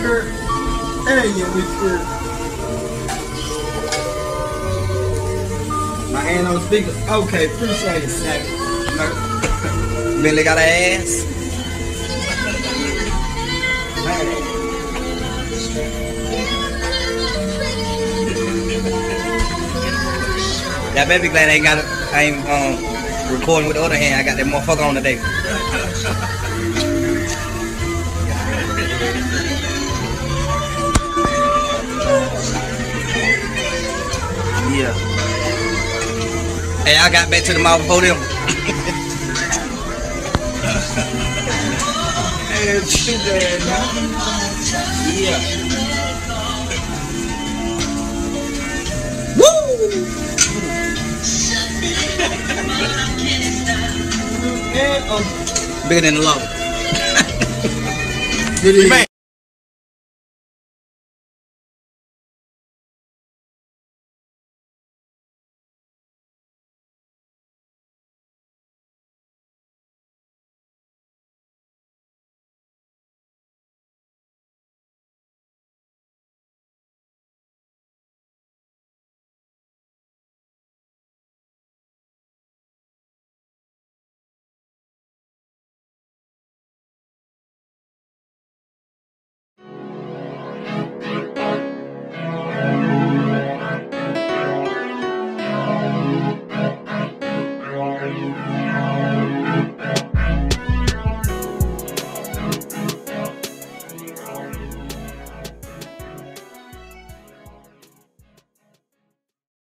Kurt. Hey, you with Kurt. My hand on the speaker. Okay, appreciate it, Snack. Billy got an ass. That baby glad I ain't got it. I ain't um, recording with the other hand. I got that motherfucker on today. Hey, I got back to the mouth before them. Hey, too bad. Yeah. Um, Bigger than the law. Good evening. Man.